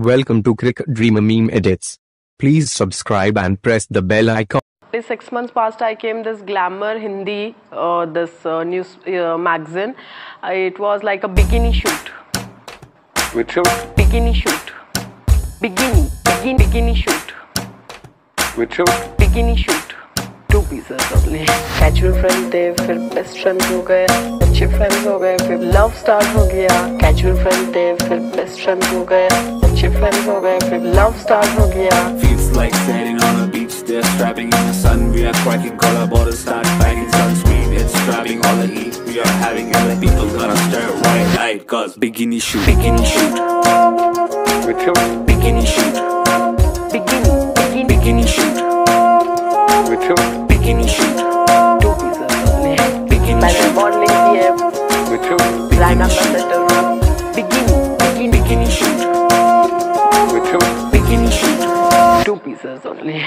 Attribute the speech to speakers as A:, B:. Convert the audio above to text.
A: Welcome to Cricdreamer Meme Editz. Please subscribe and press the bell icon.
B: Six months past, I came this Glamour Hindi, uh, this uh, news uh, magazine. Uh, it was like a bikini shoot.
C: Which show?
B: Bikini shoot. Bikini. Bikini. Bikini shoot.
C: Which show?
B: Bikini shoot. Two pieces only. Casual friends थे फिर best friends हो गए अच्छे friends हो गए फिर love start हो गया Casual friends थे फिर best friends हो गए अच्छे friends हो गए फिर love start हो गया
D: Feels like sitting on a beach there, strapping in the sun. We are cracking color borders, start banging sunscreen. It's strapping all the heat. We are having it. like People gonna stare right night. Cause bikini shoot, bikini shoot,
C: Which show?
D: bikini shoot,
B: Bikini. Bikini.
D: bikini shoot,
C: Which show?
D: Bikini shoot. Bikini shoot.
C: morning
B: Me shoot. Bikini. Bikini.
D: Bikini shoot. Bikini shoot.
B: Two pieces only.